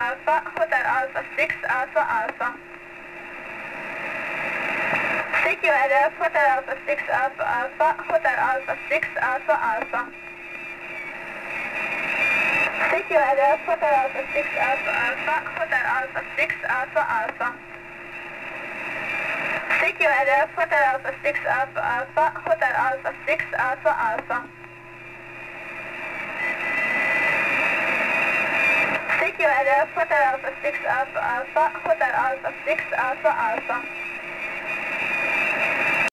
Alpha, Hotel Alpha 6 Alpha Alpha. CQRF, Hotel Alpha 6 Alpha Alpha, Hotel Alpha 6 Alpha Alpha. CQRF, Hotel Alpha 6 Alpha Alpha, Hotel Alpha 6 Alpha Alpha. CQRF, Hotel Alpha 6 Alpha Alpha, Hotel Alpha 6 Alpha Alpha. CQRF, Hotel Alpha 6 Alpha Alpha, Hotel Alpha 6 Alpha Alpha.